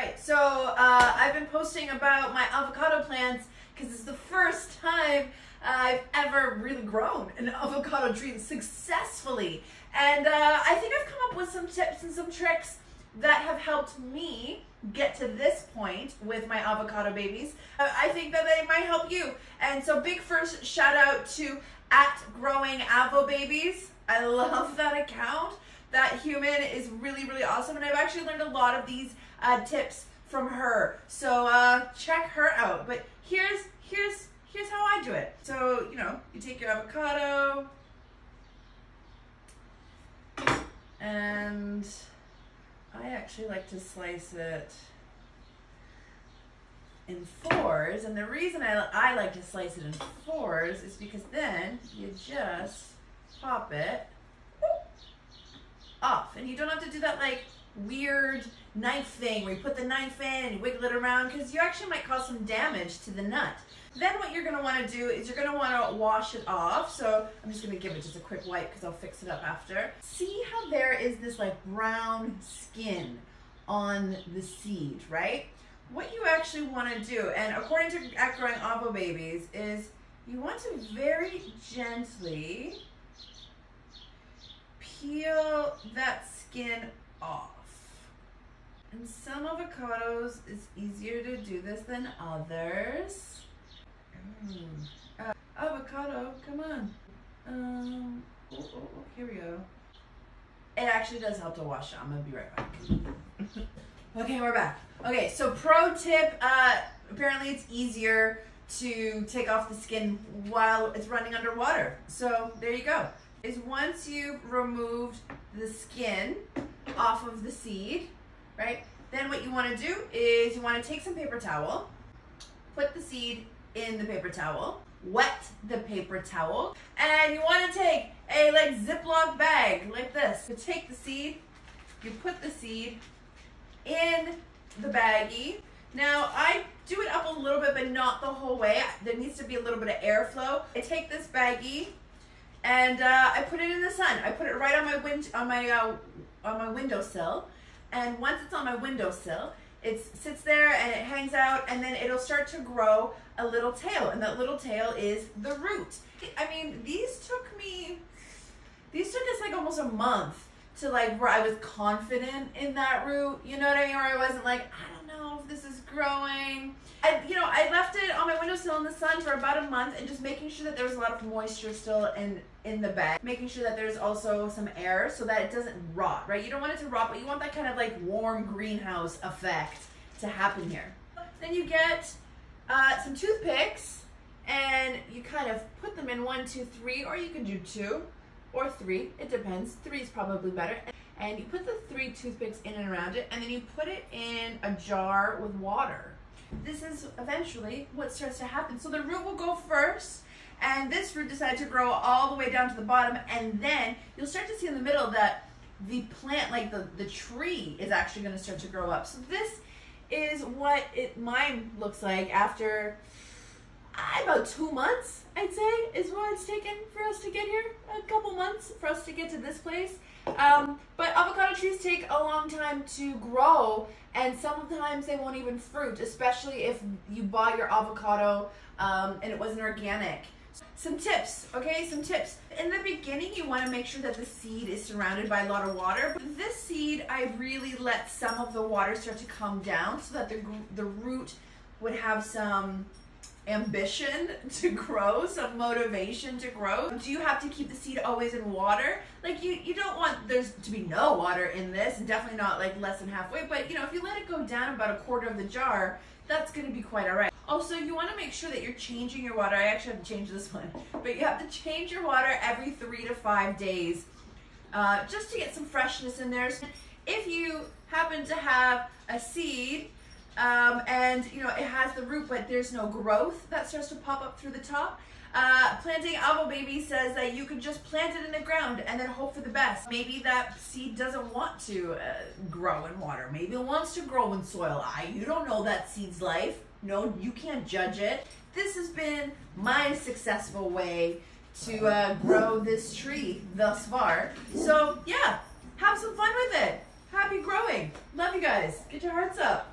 right, so uh, I've been posting about my avocado plants because it's the first time I've ever really grown an avocado tree successfully. And uh, I think I've come up with some tips and some tricks that have helped me get to this point with my avocado babies. Uh, I think that they might help you. And so big first shout out to at growing avo babies. I love that account. That human is really, really awesome. And I've actually learned a lot of these uh, tips from her. So uh, check her out. But here's here's here's how I do it. So you know, you take your avocado and I actually like to slice it in fours. And the reason I, I like to slice it in fours is because then you just pop it off. And you don't have to do that like weird knife thing where you put the knife in and you wiggle it around because you actually might cause some damage to the nut. Then what you're going to want to do is you're going to want to wash it off. So I'm just going to give it just a quick wipe because I'll fix it up after. See how there is this like brown skin on the seed, right? What you actually want to do, and according to At Growing Avo Babies, is you want to very gently peel that skin off. And some avocados it's easier to do this than others. Mm. Uh, avocado, come on. Um, oh, oh, oh, here we go. It actually does help to wash it. I'm gonna be right back. okay, we're back. Okay, so pro tip, uh, apparently it's easier to take off the skin while it's running underwater. So there you go. Is once you've removed the skin off of the seed, right? Then what you want to do is you want to take some paper towel, put the seed in the paper towel, wet the paper towel, and you want to take a like Ziploc bag like this. To take the seed, you put the seed in the baggie. Now I do it up a little bit, but not the whole way. There needs to be a little bit of airflow. I take this baggie and uh, I put it in the sun. I put it right on my wind on my uh, on my windowsill, and once it's on my windowsill, it sits there and it hangs out, and then it'll start to grow a little tail, and that little tail is the root. I mean, these took me, these took us like almost a month to like where I was confident in that root. You know what I mean? Where I wasn't like, I don't this is growing. I, you know, I left it on my windowsill in the sun for about a month and just making sure that there was a lot of moisture still in in the bag. Making sure that there's also some air so that it doesn't rot, right? You don't want it to rot, but you want that kind of like warm greenhouse effect to happen here. Then you get uh, some toothpicks and you kind of put them in one, two, three, or you can do two or three. It depends. Three is probably better. And you put the three toothpicks in and around it, and then you put it in a jar with water this is eventually what starts to happen. So the root will go first, and this root decided to grow all the way down to the bottom, and then you'll start to see in the middle that the plant, like the, the tree, is actually going to start to grow up. So this is what it mine looks like after about two months, I'd say, is what it's taken for us to get here. A couple months for us to get to this place. Um, but avocado trees take a long time to grow, and sometimes they won't even fruit, especially if you bought your avocado um, and it wasn't organic. Some tips, okay? Some tips. In the beginning, you want to make sure that the seed is surrounded by a lot of water. But this seed, I really let some of the water start to come down so that the, the root would have some ambition to grow, some motivation to grow. Do you have to keep the seed always in water? Like you, you don't want there's to be no water in this, and definitely not like less than halfway. But you know, if you let it go down about a quarter of the jar, that's going to be quite all right. Also, you want to make sure that you're changing your water. I actually have to change this one, but you have to change your water every three to five days, uh, just to get some freshness in there. If you happen to have a seed um, and you know it has the root but there's no growth that starts to pop up through the top. Uh, planting avo baby says that you can just plant it in the ground and then hope for the best. Maybe that seed doesn't want to uh, grow in water. Maybe it wants to grow in soil. I, you don't know that seed's life. No you can't judge it. This has been my successful way to uh, grow this tree thus far. So yeah have some fun with it. Happy growing. Love you guys. Get your hearts up